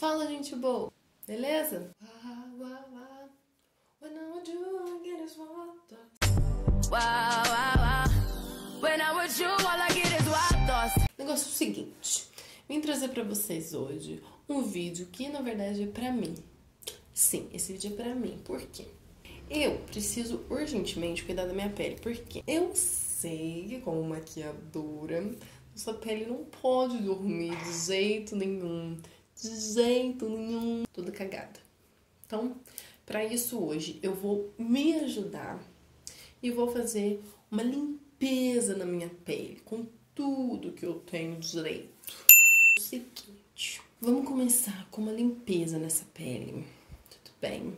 Fala, gente boa. Beleza? Negócio é o seguinte, vim trazer pra vocês hoje um vídeo que na verdade é pra mim. Sim, esse vídeo é pra mim. Por quê? Eu preciso urgentemente cuidar da minha pele, porque eu sei que como maquiadora, sua pele não pode dormir de jeito nenhum, de jeito nenhum, toda cagada. Então, para isso hoje eu vou me ajudar e vou fazer uma limpeza na minha pele com tudo que eu tenho direito. O seguinte, vamos começar com uma limpeza nessa pele, tudo bem?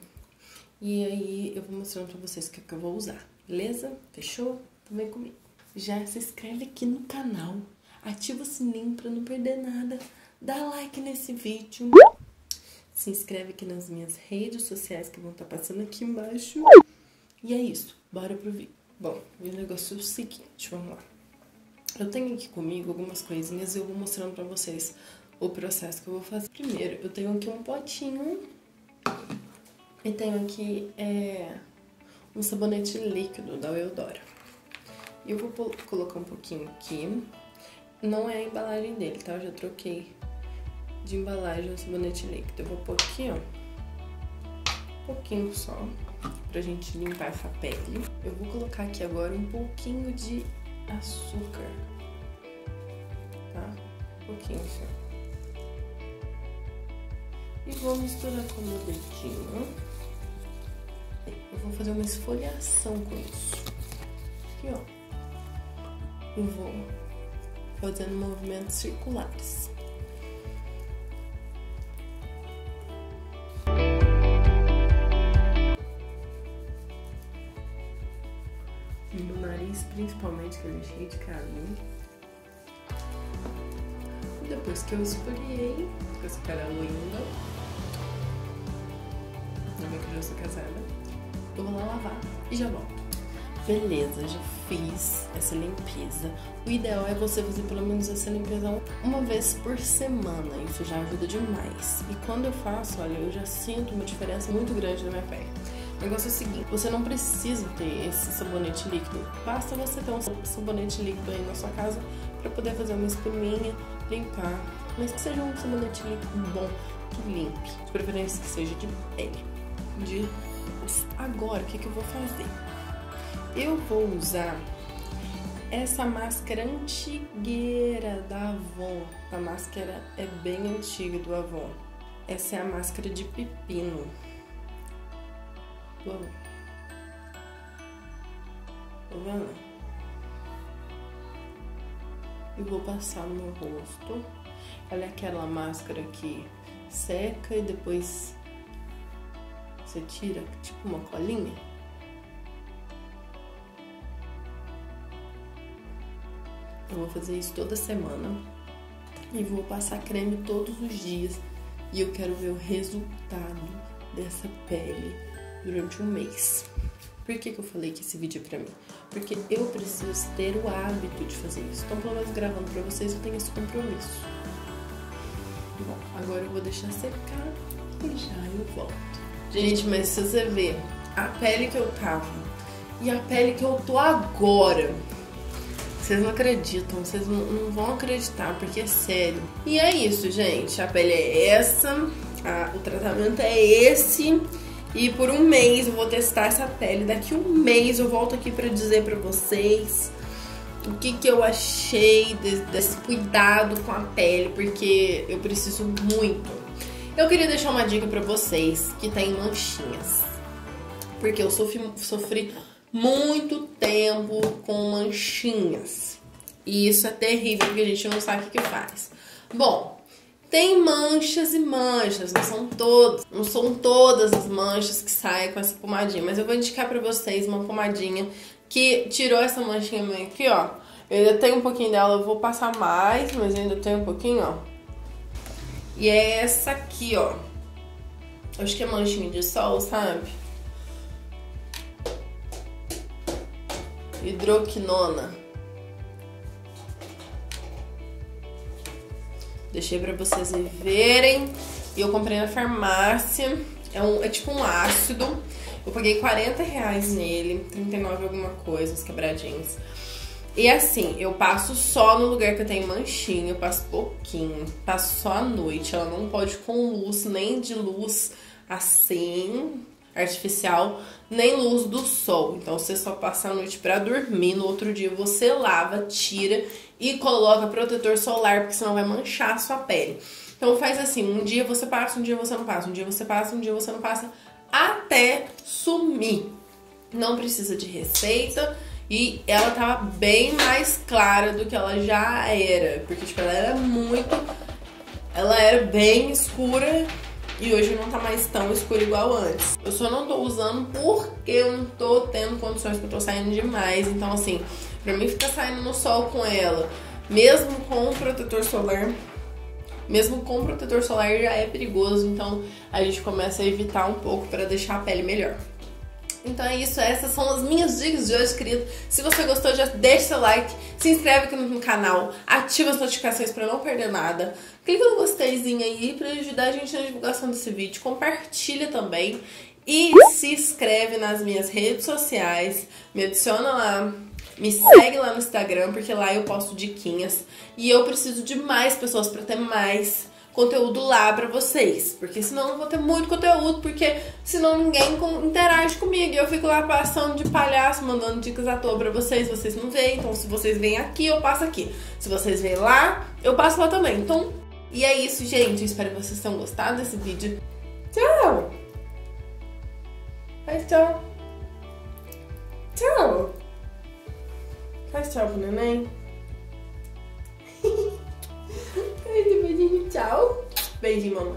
E aí eu vou mostrando pra vocês o que, é que eu vou usar, beleza? Fechou? Então vem comigo. Já se inscreve aqui no canal, ativa o sininho pra não perder nada, dá like nesse vídeo, se inscreve aqui nas minhas redes sociais que vão estar tá passando aqui embaixo. E é isso, bora pro vídeo. Bom, o negócio é o seguinte, vamos lá. Eu tenho aqui comigo algumas coisinhas e eu vou mostrando pra vocês o processo que eu vou fazer. Primeiro, eu tenho aqui um potinho e tenho aqui é, um sabonete líquido da Eudora. E eu vou colocar um pouquinho aqui. Não é a embalagem dele, tá? Eu já troquei de embalagem o sabonete líquido. Eu vou pôr aqui, ó. Um pouquinho só, pra gente limpar essa pele. Eu vou colocar aqui agora um pouquinho de açúcar, tá? Um pouquinho só. E vou misturar com o meu dedinho. Eu vou fazer uma esfoliação com isso. Aqui, ó. Eu vou fazendo movimentos circulares. Principalmente, que ele é cheio de carne. Depois que eu esfoliei, com essa cara linda, não que eu já sou casada, eu vou lá lavar e já volto. Beleza, já fiz essa limpeza. O ideal é você fazer pelo menos essa limpeza uma vez por semana, isso já ajuda demais. E quando eu faço, olha, eu já sinto uma diferença muito grande na minha pele. O negócio é o seguinte, você não precisa ter esse sabonete líquido, basta você ter um sabonete líquido aí na sua casa para poder fazer uma espuminha, limpar, mas que seja um sabonete líquido bom, que limpe, de preferência que seja de pele, de Agora, o que, que eu vou fazer? Eu vou usar essa máscara antigueira da Avon. A máscara é bem antiga do Avon. Essa é a máscara de pepino. Vamos. Tá vendo? E vou passar no meu rosto. Olha aquela máscara que seca e depois você tira tipo uma colinha. Eu vou fazer isso toda semana e vou passar creme todos os dias e eu quero ver o resultado dessa pele durante um mês. Por que, que eu falei que esse vídeo é pra mim? Porque eu preciso ter o hábito de fazer isso. Então, pelo menos gravando pra vocês, eu tenho esse compromisso. Bom, agora eu vou deixar secar e já eu volto. Gente, mas se você ver a pele que eu tava e a pele que eu tô agora, vocês não acreditam, vocês não, não vão acreditar, porque é sério. E é isso, gente. A pele é essa, a, o tratamento é esse. E por um mês eu vou testar essa pele. Daqui um mês eu volto aqui pra dizer pra vocês o que, que eu achei desse, desse cuidado com a pele, porque eu preciso muito eu queria deixar uma dica para vocês que tem manchinhas. Porque eu sofri, sofri muito tempo com manchinhas. E isso é terrível, porque a gente não sabe o que faz. Bom, tem manchas e manchas, não são todas, não são todas as manchas que saem com essa pomadinha, mas eu vou indicar para vocês uma pomadinha que tirou essa manchinha minha aqui, ó. Eu ainda tenho um pouquinho dela, eu vou passar mais, mas ainda tenho um pouquinho, ó. E é essa aqui, ó. Acho que é manchinha de sol, sabe? Hidroquinona. Deixei pra vocês verem E eu comprei na farmácia. É, um, é tipo um ácido. Eu paguei 40 reais nele, 39 alguma coisa, uns quebradinhos. E assim, eu passo só no lugar que eu tenho manchinha, eu passo pouquinho, passo só à noite. Ela não pode com luz, nem de luz assim, artificial, nem luz do sol. Então você só passa a noite para dormir, no outro dia você lava, tira e coloca protetor solar, porque senão vai manchar a sua pele. Então faz assim, um dia você passa, um dia você não passa, um dia você passa, um dia você não passa, até sumir. Não precisa de receita e ela tava bem mais clara do que ela já era, porque tipo, ela era muito ela era bem escura e hoje não tá mais tão escuro igual antes. Eu só não tô usando porque eu não tô tendo condições que eu tô saindo demais. Então, assim, pra mim ficar saindo no sol com ela, mesmo com o protetor solar, mesmo com protetor solar já é perigoso. Então, a gente começa a evitar um pouco para deixar a pele melhor. Então é isso, essas são as minhas dicas de hoje, querido. Se você gostou, já deixa seu like, se inscreve aqui no canal, ativa as notificações para não perder nada. Clica no gosteizinho aí para ajudar a gente na divulgação desse vídeo. Compartilha também e se inscreve nas minhas redes sociais. Me adiciona lá, me segue lá no Instagram, porque lá eu posto diquinhas. E eu preciso de mais pessoas para ter mais conteúdo lá para vocês, porque senão não vou ter muito conteúdo, porque senão ninguém interage comigo e eu fico lá passando de palhaço, mandando dicas à toa pra vocês, vocês não veem, então se vocês vêm aqui, eu passo aqui. Se vocês vêm lá, eu passo lá também. Então, e é isso, gente. espero que vocês tenham gostado desse vídeo. Tchau! Faz tchau! Tchau! Faz tchau pro neném. Ciao. Beijing mama.